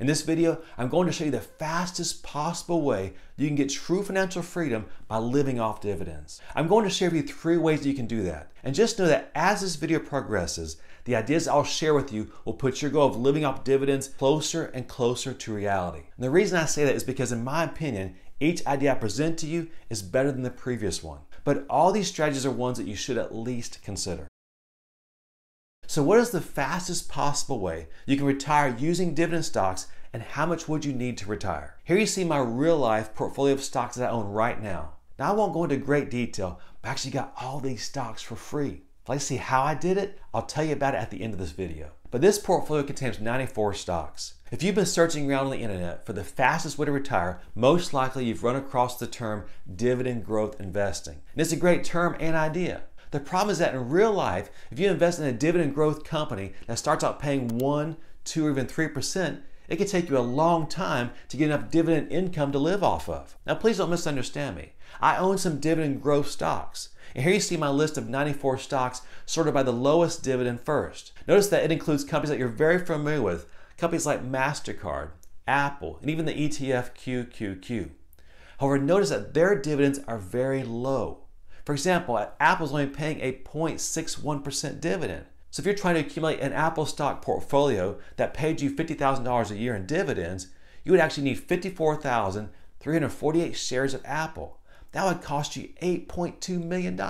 In this video, I'm going to show you the fastest possible way you can get true financial freedom by living off dividends. I'm going to share with you three ways that you can do that. And just know that as this video progresses, the ideas I'll share with you will put your goal of living off dividends closer and closer to reality. And the reason I say that is because in my opinion, each idea I present to you is better than the previous one. But all these strategies are ones that you should at least consider. So what is the fastest possible way you can retire using dividend stocks and how much would you need to retire? Here you see my real life portfolio of stocks that I own right now. Now I won't go into great detail, but I actually got all these stocks for free. If I see how I did it, I'll tell you about it at the end of this video. But this portfolio contains 94 stocks. If you've been searching around on the internet for the fastest way to retire, most likely you've run across the term dividend growth investing. And it's a great term and idea. The problem is that in real life, if you invest in a dividend growth company that starts out paying 1, 2, or even 3%, it can take you a long time to get enough dividend income to live off of. Now, please don't misunderstand me. I own some dividend growth stocks. And here you see my list of 94 stocks sorted by the lowest dividend first. Notice that it includes companies that you're very familiar with, companies like MasterCard, Apple, and even the ETF QQQ. However, notice that their dividends are very low. For example, Apple's only paying a 0.61% dividend. So if you're trying to accumulate an Apple stock portfolio that paid you $50,000 a year in dividends, you would actually need 54,348 shares of Apple. That would cost you $8.2 million.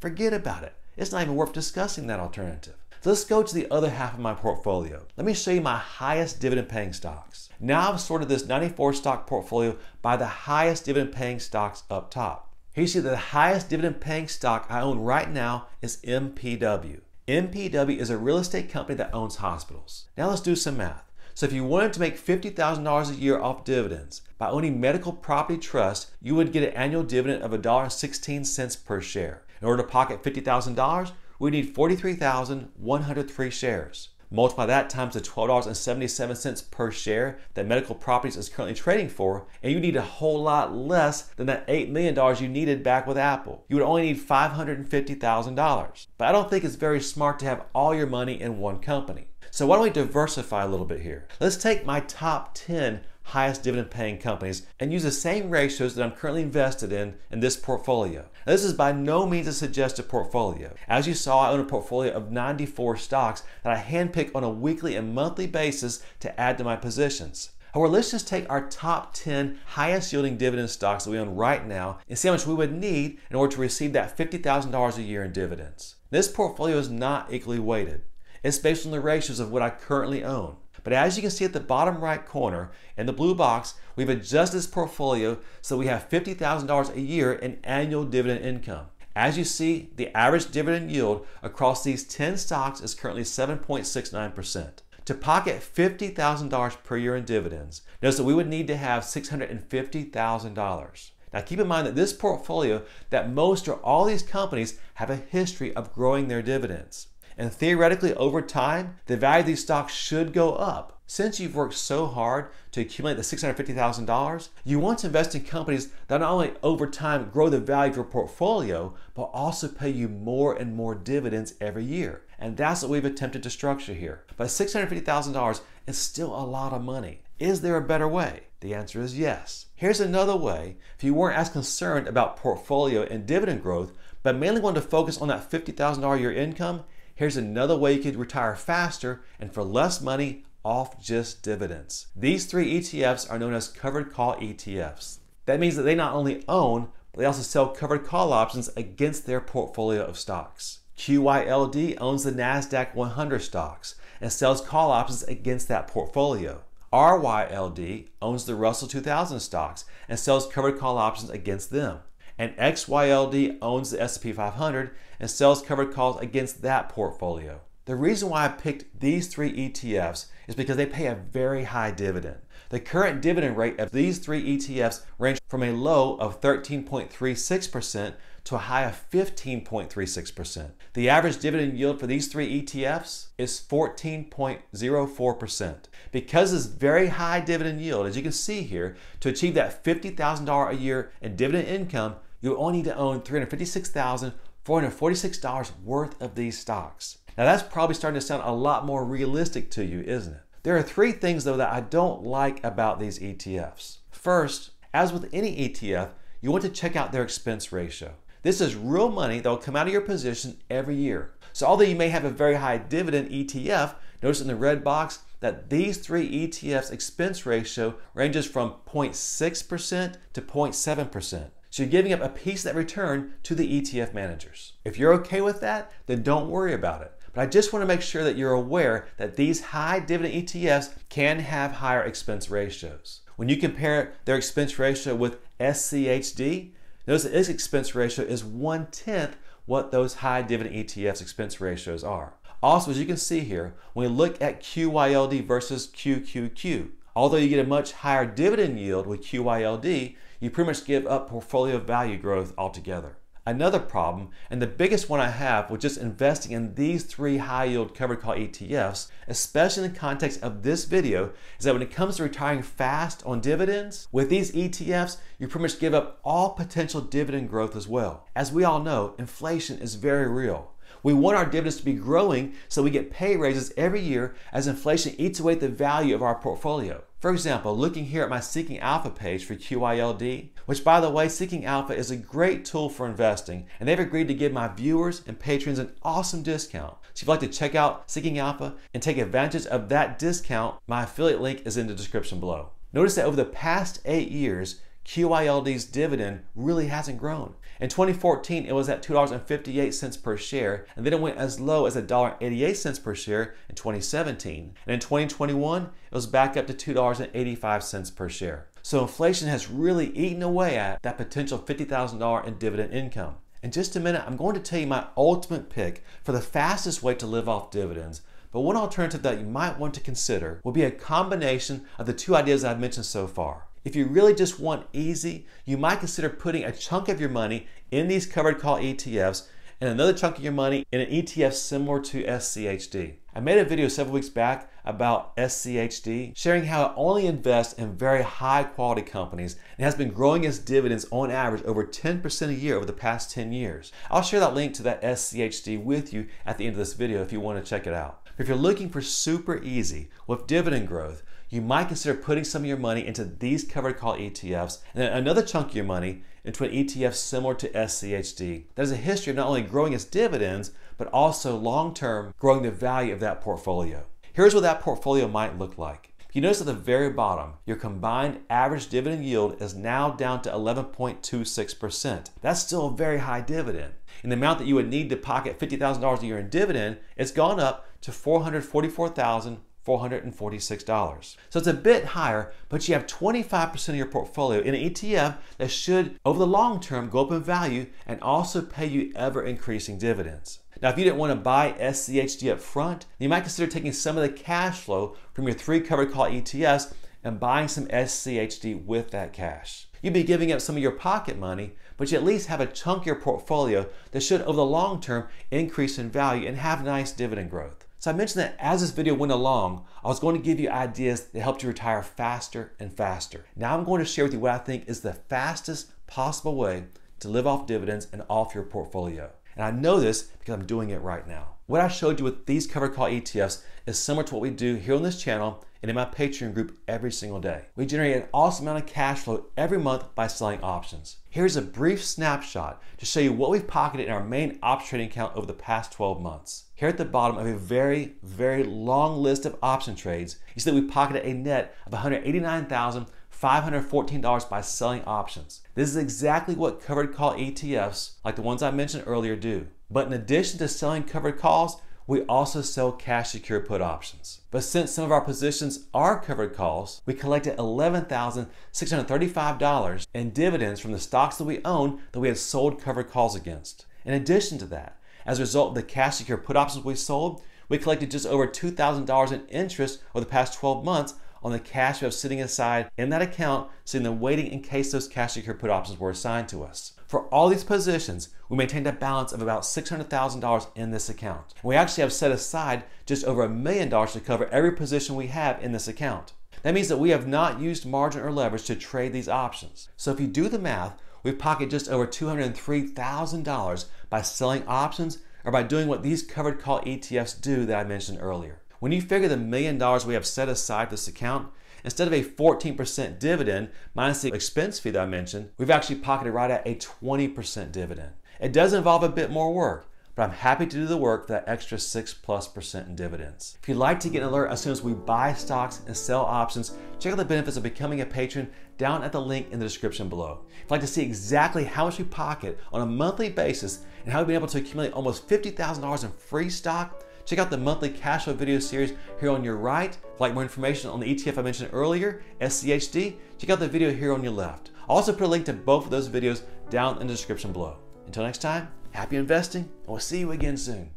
Forget about it. It's not even worth discussing that alternative. So let's go to the other half of my portfolio. Let me show you my highest dividend paying stocks. Now I've sorted this 94 stock portfolio by the highest dividend paying stocks up top. Here you see the highest dividend paying stock I own right now is MPW. MPW is a real estate company that owns hospitals. Now let's do some math. So if you wanted to make $50,000 a year off dividends by owning medical property trust, you would get an annual dividend of $1.16 per share. In order to pocket $50,000, we need 43,103 shares. Multiply that times the $12.77 per share that Medical Properties is currently trading for, and you need a whole lot less than that $8 million you needed back with Apple. You would only need $550,000. But I don't think it's very smart to have all your money in one company. So why don't we diversify a little bit here? Let's take my top 10 highest dividend paying companies and use the same ratios that I'm currently invested in in this portfolio. Now, this is by no means a suggested portfolio. As you saw, I own a portfolio of 94 stocks that I handpick on a weekly and monthly basis to add to my positions. However, let's just take our top 10 highest yielding dividend stocks that we own right now and see how much we would need in order to receive that $50,000 a year in dividends. This portfolio is not equally weighted. It's based on the ratios of what I currently own. But as you can see at the bottom right corner in the blue box, we've adjusted this portfolio so we have $50,000 a year in annual dividend income. As you see, the average dividend yield across these 10 stocks is currently 7.69%. To pocket $50,000 per year in dividends, notice that we would need to have $650,000. Now keep in mind that this portfolio, that most or all these companies have a history of growing their dividends. And theoretically, over time, the value of these stocks should go up. Since you've worked so hard to accumulate the $650,000, you want to invest in companies that not only over time grow the value of your portfolio, but also pay you more and more dividends every year. And that's what we've attempted to structure here. But $650,000 is still a lot of money. Is there a better way? The answer is yes. Here's another way if you weren't as concerned about portfolio and dividend growth, but mainly wanted to focus on that $50,000 a year income, Here's another way you could retire faster and for less money off just dividends. These three ETFs are known as covered call ETFs. That means that they not only own, but they also sell covered call options against their portfolio of stocks. QYLD owns the NASDAQ 100 stocks and sells call options against that portfolio. RYLD owns the Russell 2000 stocks and sells covered call options against them and XYLD owns the S&P 500 and sells covered calls against that portfolio. The reason why I picked these three ETFs is because they pay a very high dividend. The current dividend rate of these three ETFs range from a low of 13.36% to a high of 15.36%. The average dividend yield for these three ETFs is 14.04%. Because this very high dividend yield, as you can see here, to achieve that $50,000 a year in dividend income, you only need to own $356,446 worth of these stocks. Now that's probably starting to sound a lot more realistic to you, isn't it? There are three things though that I don't like about these ETFs. First, as with any ETF, you want to check out their expense ratio. This is real money that will come out of your position every year. So although you may have a very high dividend ETF, notice in the red box that these three ETFs expense ratio ranges from 0.6% to 0.7%. So you're giving up a piece of that return to the ETF managers. If you're okay with that, then don't worry about it. But I just want to make sure that you're aware that these high dividend ETFs can have higher expense ratios. When you compare their expense ratio with SCHD, notice that its expense ratio is one tenth what those high dividend ETFs expense ratios are. Also, as you can see here, when we look at QYLD versus QQQ, although you get a much higher dividend yield with QYLD, you pretty much give up portfolio value growth altogether. Another problem, and the biggest one I have with just investing in these three high yield covered call ETFs, especially in the context of this video, is that when it comes to retiring fast on dividends, with these ETFs, you pretty much give up all potential dividend growth as well. As we all know, inflation is very real. We want our dividends to be growing so we get pay raises every year as inflation eats away the value of our portfolio. For example, looking here at my Seeking Alpha page for QYLD, which by the way, Seeking Alpha is a great tool for investing, and they've agreed to give my viewers and patrons an awesome discount. So if you'd like to check out Seeking Alpha and take advantage of that discount, my affiliate link is in the description below. Notice that over the past eight years, QYLD's dividend really hasn't grown. In 2014, it was at $2.58 per share, and then it went as low as $1.88 per share in 2017. And in 2021, it was back up to $2.85 per share. So inflation has really eaten away at that potential $50,000 in dividend income. In just a minute, I'm going to tell you my ultimate pick for the fastest way to live off dividends. But one alternative that you might want to consider will be a combination of the two ideas I've mentioned so far. If you really just want easy, you might consider putting a chunk of your money in these covered call ETFs and another chunk of your money in an ETF similar to SCHD. I made a video several weeks back about SCHD, sharing how it only invests in very high quality companies and has been growing its dividends on average over 10% a year over the past 10 years. I'll share that link to that SCHD with you at the end of this video if you want to check it out. If you're looking for super easy with dividend growth, you might consider putting some of your money into these covered call ETFs and then another chunk of your money into an ETF similar to SCHD that has a history of not only growing its dividends, but also long term growing the value of that portfolio. Here's what that portfolio might look like. You notice at the very bottom, your combined average dividend yield is now down to 11.26%. That's still a very high dividend. And the amount that you would need to pocket $50,000 a year in dividend, it's gone up to 444,000 $446. So it's a bit higher, but you have 25% of your portfolio in an ETF that should, over the long term, go up in value and also pay you ever increasing dividends. Now, if you didn't want to buy SCHD up front, you might consider taking some of the cash flow from your three covered call ETFs and buying some SCHD with that cash. You'd be giving up some of your pocket money, but you at least have a chunk of your portfolio that should, over the long term, increase in value and have nice dividend growth. So I mentioned that as this video went along, I was going to give you ideas that helped you retire faster and faster. Now I'm going to share with you what I think is the fastest possible way to live off dividends and off your portfolio. And I know this because I'm doing it right now. What I showed you with these covered call ETFs is similar to what we do here on this channel and in my Patreon group every single day. We generate an awesome amount of cash flow every month by selling options. Here's a brief snapshot to show you what we've pocketed in our main option trading account over the past 12 months. Here at the bottom of a very, very long list of option trades, you see that we pocketed a net of $189,514 by selling options. This is exactly what covered call ETFs, like the ones I mentioned earlier, do. But in addition to selling covered calls, we also sell cash secure put options. But since some of our positions are covered calls, we collected $11,635 in dividends from the stocks that we own that we had sold covered calls against. In addition to that, as a result of the cash secure put options we sold, we collected just over $2,000 in interest over the past 12 months on the cash we have sitting aside in that account, sitting there waiting in case those cash secure put options were assigned to us. For all these positions, we maintained a balance of about $600,000 in this account. We actually have set aside just over a million dollars to cover every position we have in this account. That means that we have not used margin or leverage to trade these options. So if you do the math, we've pocketed just over $203,000 by selling options or by doing what these covered call ETFs do that I mentioned earlier. When you figure the million dollars we have set aside for this account, instead of a 14% dividend minus the expense fee that I mentioned, we've actually pocketed right at a 20% dividend. It does involve a bit more work, but I'm happy to do the work for that extra 6 plus percent in dividends. If you'd like to get an alert as soon as we buy stocks and sell options, check out the benefits of becoming a patron down at the link in the description below. If you'd like to see exactly how much we pocket on a monthly basis and how we've been able to accumulate almost $50,000 in free stock, check out the monthly cash flow video series here on your right. If you'd like more information on the ETF I mentioned earlier, SCHD, check out the video here on your left. I'll also put a link to both of those videos down in the description below. Until next time, happy investing, and we'll see you again soon.